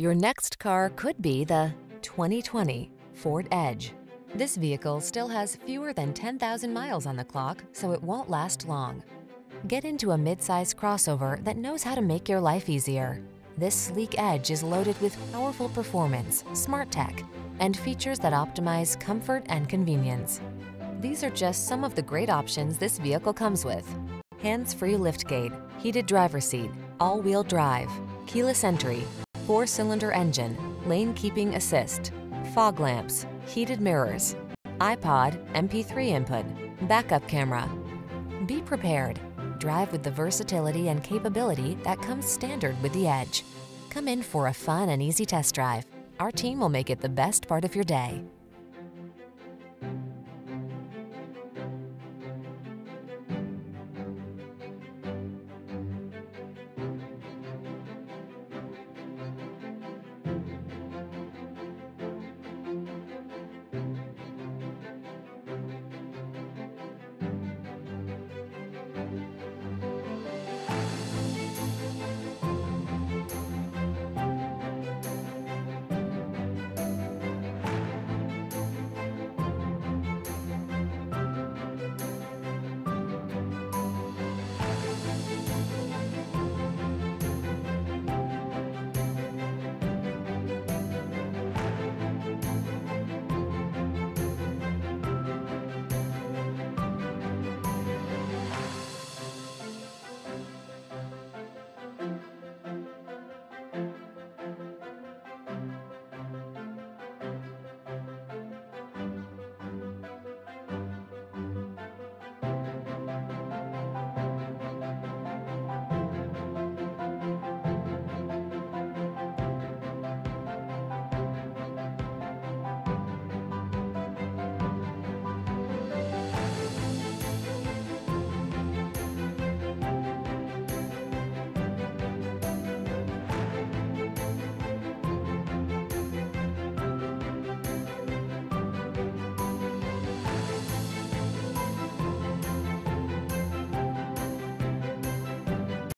Your next car could be the 2020 Ford Edge. This vehicle still has fewer than 10,000 miles on the clock, so it won't last long. Get into a midsize crossover that knows how to make your life easier. This sleek Edge is loaded with powerful performance, smart tech, and features that optimize comfort and convenience. These are just some of the great options this vehicle comes with. Hands-free liftgate, heated driver seat, all-wheel drive, keyless entry, four-cylinder engine, lane keeping assist, fog lamps, heated mirrors, iPod, MP3 input, backup camera. Be prepared. Drive with the versatility and capability that comes standard with the Edge. Come in for a fun and easy test drive. Our team will make it the best part of your day.